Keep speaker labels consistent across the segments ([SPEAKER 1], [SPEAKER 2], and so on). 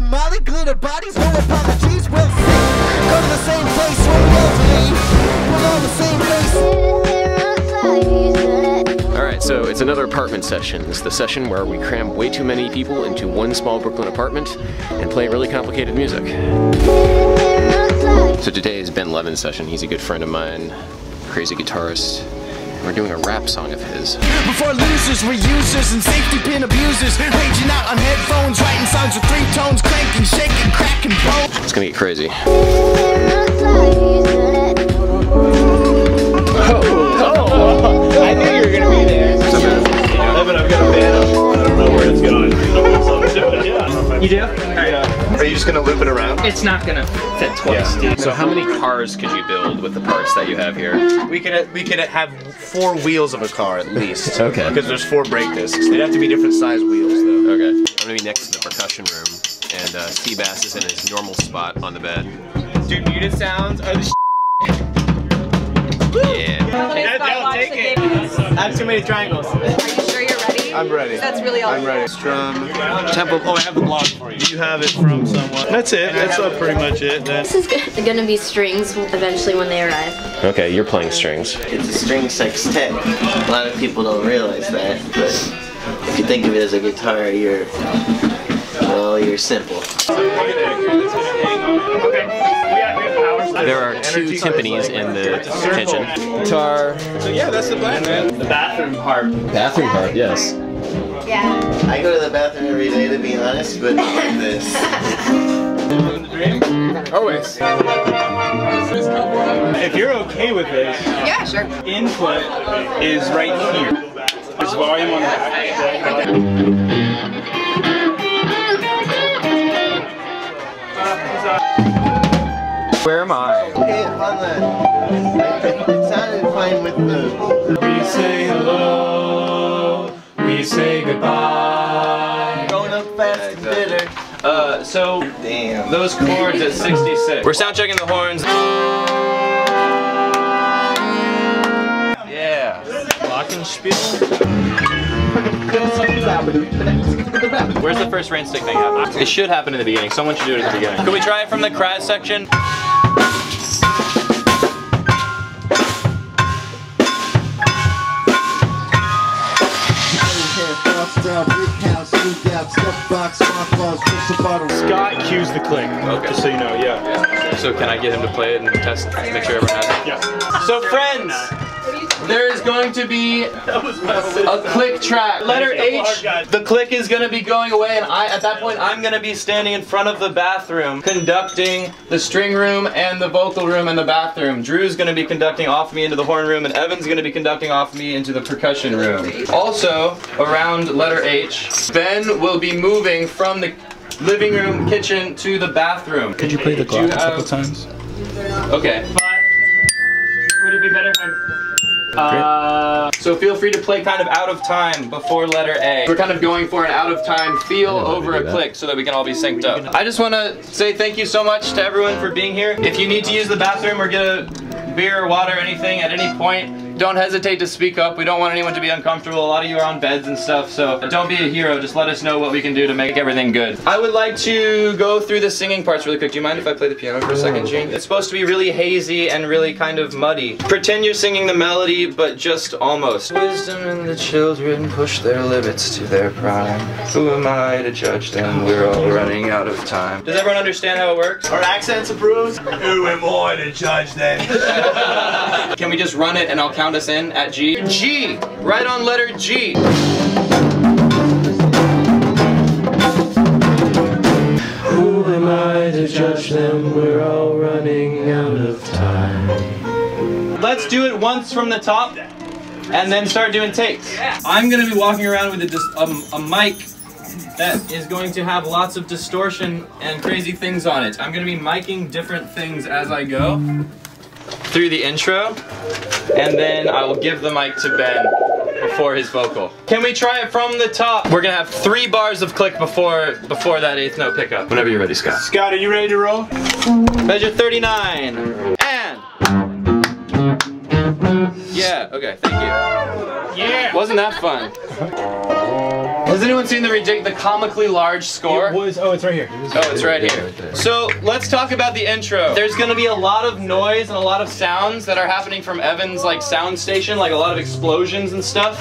[SPEAKER 1] Molly, glitter bodies, no apologies. We'll see. Go to the same place when we all leave. We're all the same place.
[SPEAKER 2] Alright, so it's another apartment session. It's the session where we cram way too many people into one small Brooklyn apartment and play really complicated music. So today is Ben Levin's session. He's a good friend of mine, crazy guitarist. We're doing a rap song of his.
[SPEAKER 1] Before losers were users and safety pin abusers. Raging out on headphones, writing songs with three tones, cranking, shaking, cracking bones.
[SPEAKER 2] It's gonna get crazy.
[SPEAKER 3] Oh, oh, oh. I knew
[SPEAKER 4] you It's not gonna fit twice, dude.
[SPEAKER 2] So how many cars could you build with the parts that you have here?
[SPEAKER 3] We could we could have four wheels of a car at least.
[SPEAKER 2] Okay.
[SPEAKER 3] Because there's four brake discs. They'd have to be different size wheels though.
[SPEAKER 2] Okay. I'm gonna be next to the percussion room, and uh, Seabass is in his normal spot on the bed.
[SPEAKER 4] Dude, unit sounds are the
[SPEAKER 2] Yeah.
[SPEAKER 4] take it. I have too many triangles.
[SPEAKER 3] I'm ready.
[SPEAKER 5] That's really all.
[SPEAKER 3] I'm ready. Strum. Tempo. Oh, I have the blog for you. You have it from someone. That's it. That's uh, pretty much it. Then.
[SPEAKER 6] This is gonna be strings eventually when they arrive.
[SPEAKER 2] Okay, you're playing strings.
[SPEAKER 7] It's a string sextet. A lot of people don't realize that, but if you think of it as a guitar, you're well, you're simple.
[SPEAKER 2] There are two timpanis in the kitchen. Guitar,
[SPEAKER 3] So yeah, that's the plan, man.
[SPEAKER 4] The bathroom part.
[SPEAKER 2] bathroom part, yes.
[SPEAKER 6] Yeah.
[SPEAKER 7] I go to the bathroom every day to be honest, but not like this.
[SPEAKER 3] Always. If you're okay with this,
[SPEAKER 5] Yeah, sure.
[SPEAKER 3] input is right here. There's volume on the back.
[SPEAKER 4] Where am I?
[SPEAKER 7] Okay, on the. It sounded fine with the.
[SPEAKER 3] We say hello. We say goodbye.
[SPEAKER 7] Going up fast and bitter.
[SPEAKER 4] Uh, so
[SPEAKER 7] Damn.
[SPEAKER 4] those chords at 66. We're sound checking the horns. Yeah. Where's the first rain stick thing happen? It should happen in the beginning. Someone should do it at the beginning. Can we try it from the crat section?
[SPEAKER 3] Scott cues the click.
[SPEAKER 4] Okay.
[SPEAKER 3] Just so you know, yeah.
[SPEAKER 4] So can I get him to play it and test, make sure everyone has it?
[SPEAKER 3] Yeah.
[SPEAKER 4] So friends, there is going to be a click track. Letter H, the click is going to be going away and I, at that point, I'm going to be standing in front of the bathroom conducting the string room and the vocal room and the bathroom. Drew's going to be conducting off me into the horn room and Evan's going to be conducting off me into the percussion room. Also, around letter H, Ben will be moving from the living room, kitchen to the bathroom. Could you play the clock a couple times? Okay.
[SPEAKER 8] Would it be better if I...
[SPEAKER 4] Uh, so feel free to play kind of out of time before letter A. We're kind of going for an out of time feel over a click so that we can all be synced up. I just want to say thank you so much to everyone for being here. If you need to use the bathroom or get a beer or water or anything at any point, don't hesitate to speak up. We don't want anyone to be uncomfortable. A lot of you are on beds and stuff, so don't be a hero. Just let us know what we can do to make everything good. I would like to go through the singing parts really quick. Do you mind if I play the piano for a second, Gene? It's supposed to be really hazy and really kind of muddy. Pretend you're singing the melody, but just almost. Wisdom and the children push their limits to their prime. Who am I to judge them? We're all running out of time. Does everyone understand how it works?
[SPEAKER 7] Our accents approved.
[SPEAKER 3] Who am I to judge them?
[SPEAKER 4] Can we just run it and I'll count us in at G? G! Right on letter G. Who am I to judge them? We're all running out of time. Let's do it once from the top and then start doing takes. I'm gonna be walking around with a, dis- um, a mic that is going to have lots of distortion and crazy things on it. I'm gonna be miking different things as I go through the intro, and then I will give the mic to Ben before his vocal. Can we try it from the top? We're gonna have three bars of click before before that eighth note pickup. Whenever you're ready, Scott.
[SPEAKER 3] Scott, are you ready to roll?
[SPEAKER 4] Measure 39. And. Yeah, okay, thank you.
[SPEAKER 8] Yeah!
[SPEAKER 4] Wasn't that fun? Has anyone seen the ridic- the comically large score?
[SPEAKER 3] It was, oh, it's right here.
[SPEAKER 4] Oh, it's right here. So let's talk about the intro. There's gonna be a lot of noise and a lot of sounds that are happening from Evan's like sound station, like a lot of explosions and stuff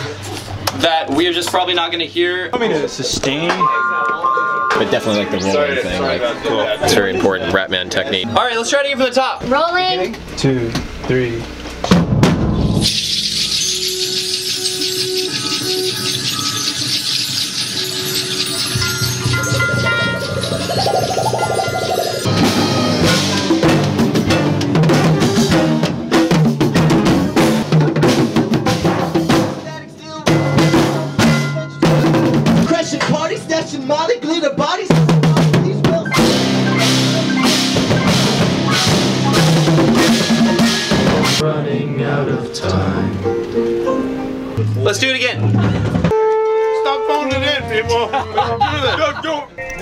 [SPEAKER 4] that we're just probably not gonna hear.
[SPEAKER 3] I mean, to sustain?
[SPEAKER 2] But definitely like the rolling thing. Like, it's very important Ratman technique.
[SPEAKER 4] All right, let's try it again from the top.
[SPEAKER 6] Rolling.
[SPEAKER 3] Two, three.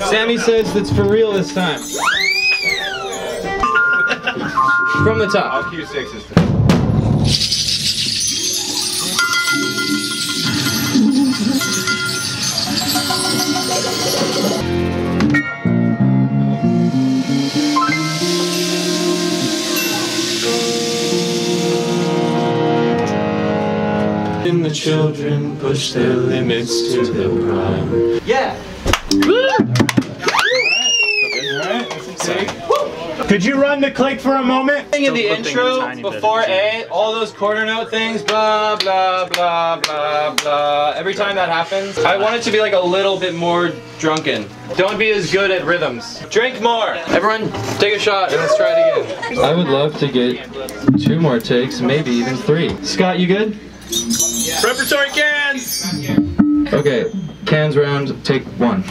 [SPEAKER 4] Sammy says that's for real this time. From the top.
[SPEAKER 3] Q6 is
[SPEAKER 5] children push their limits to their prime.
[SPEAKER 4] Yeah.
[SPEAKER 3] Could you run the click for a moment?
[SPEAKER 4] Thing in the intro before A, all those quarter note things, blah blah blah blah blah. Every time that happens, I want it to be like a little bit more drunken. Don't be as good at rhythms. Drink more. Everyone, take a shot and let's try it again.
[SPEAKER 5] I would love to get two more takes, maybe even three. Scott, you good?
[SPEAKER 3] Preparatory cans.
[SPEAKER 5] Okay, cans round, take one.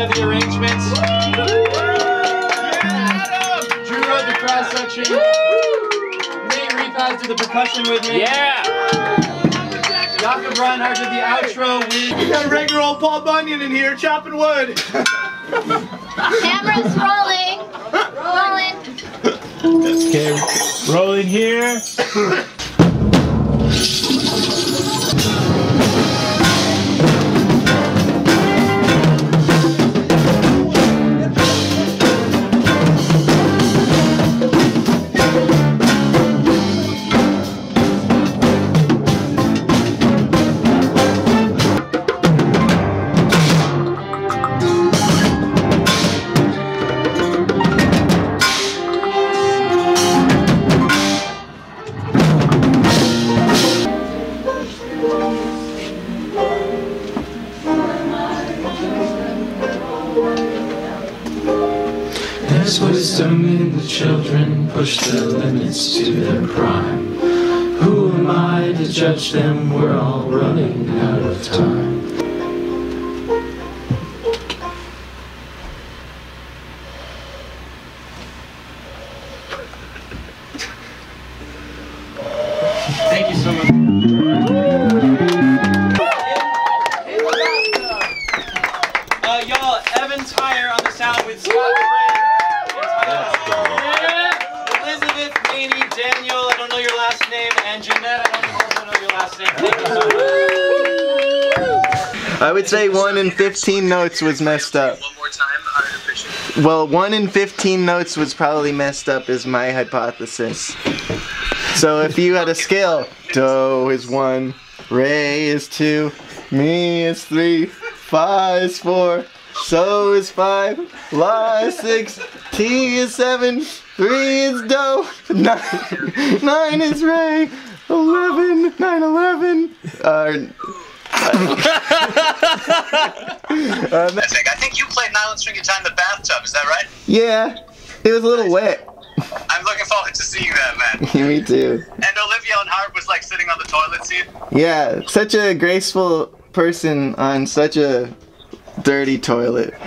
[SPEAKER 1] Of the
[SPEAKER 5] arrangements.
[SPEAKER 4] Yeah, Drew wrote the cross section. Nate Repaz did the percussion with me. Yeah. Jakob Reinhardt did the outro with.
[SPEAKER 3] Got regular old Paul Bunyan in here chopping wood.
[SPEAKER 6] Cameras rolling. Rolling.
[SPEAKER 3] Okay, rolling here.
[SPEAKER 5] Wisdom in the children, push the limits to their prime. Who am I to judge them? We're all running out of time.
[SPEAKER 4] I
[SPEAKER 7] would say one in 15 notes was messed up.
[SPEAKER 9] One more time, I would appreciate
[SPEAKER 7] Well, one in 15 notes was probably messed up, is my hypothesis. So if you had a scale, Do is one, re is two, mi is three, Fa is four, So is five, La is six, Ti is seven, three is Do, nine, nine is Re, eleven, nine, eleven, uh, Uh,
[SPEAKER 9] I think. I think you played Nylon String Guitar in the bathtub. Is that right?
[SPEAKER 7] Yeah, it was a little wet.
[SPEAKER 9] I'm looking forward to seeing that, man.
[SPEAKER 7] Me too.
[SPEAKER 9] And Olivia on Harp was like sitting on the toilet seat.
[SPEAKER 7] Yeah, such a graceful person on such a dirty toilet.